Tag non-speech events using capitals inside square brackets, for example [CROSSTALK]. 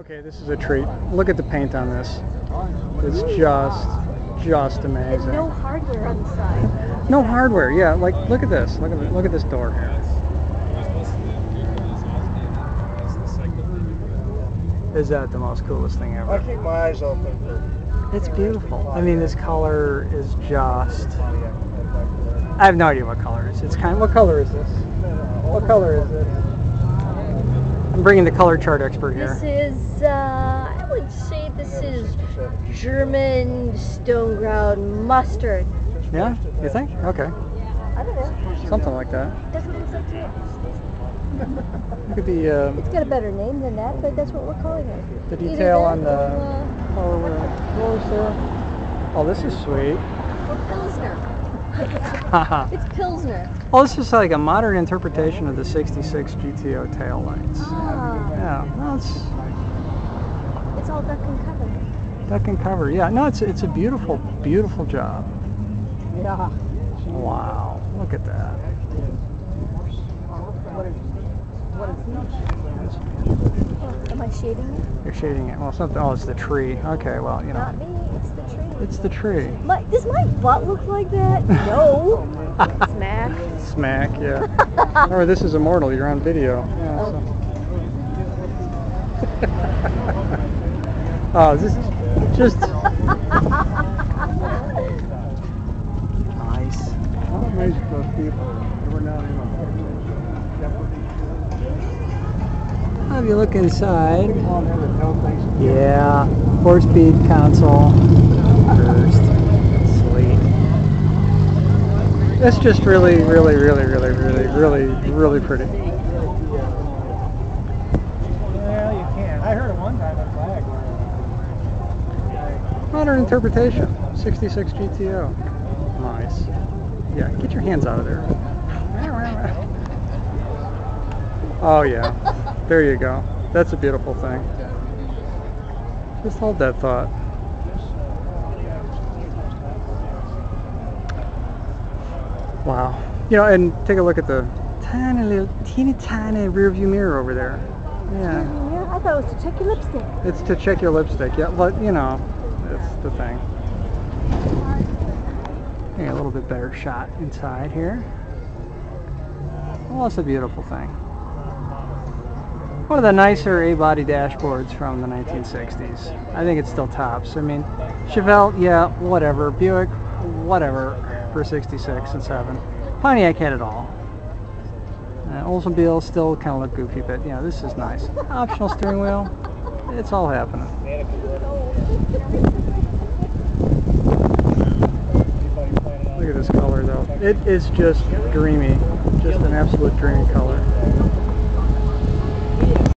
Okay, this is a treat. Look at the paint on this. It's just, just And amazing. no hardware on the side. No hardware. Yeah, like look at this. Look at look at this door here. Is that the most coolest thing ever? I keep my eyes open. It's beautiful. I mean, this color is just. I have no idea what color it is. It's kind. Of... What color is this? What color is it? I'm bringing the color chart expert here. This is, uh, I would say this is German stone ground mustard. Yeah, you think? Okay, I don't know. something like that. That's what it looks like to me. Look at the uh, It's got a better name than that, but that's what we're calling it. the detail on the color uh, floors there. Oh, this is sweet. or Pilsner. It's [LAUGHS] Pilsner. oh, this is like a modern interpretation of the '66 GTO tail lights. Ah, Yeah, no, it's it's all duck and cover. duck and cover. Yeah, no, it's it's a beautiful, beautiful job. Yeah. Wow, look at that. What is, what is Am I shading it? You're shading it. Well, something. Oh, it's the tree. Okay, well, you Not know, me. It's the tree. it's the tree. My, does my butt look like that? No. [LAUGHS] Smack. Smack. Yeah. [LAUGHS] Remember, this is immortal. You're on video. Yeah, so. [LAUGHS] oh, this is just nice. How amazing those people. They were not in Have you look inside? on there that tell things. Yeah, four-speed console. First, sweet. It's just really, really, really, really, really, really, really pretty. Well, you can. I heard it one time at flag. Modern interpretation, 66 GTO. Nice. Yeah, get your hands out of there. Oh yeah, there you go. That's a beautiful thing. Just hold that thought. Wow. You know, and take a look at the tiny little, teeny tiny rear view mirror over there. Yeah. I thought it was to check your lipstick. It's to check your lipstick. Yeah, but you know, that's the thing. Okay, a little bit better shot inside here. Well, it's a beautiful thing. One of the nicer A-body dashboards from the 1960s. I think it's still tops. I mean, Chevelle, yeah, whatever. Buick, whatever, for 66 and 7. Pontiac had it all. Uh, Oldsmobile still kind of look goofy, but yeah, this is nice. Optional steering wheel. It's all happening. Look at this color though. It is just dreamy. Just an absolute dreamy color.